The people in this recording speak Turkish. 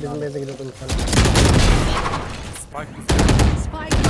Bizim base'e gidiyordum bir tane. Spike Spike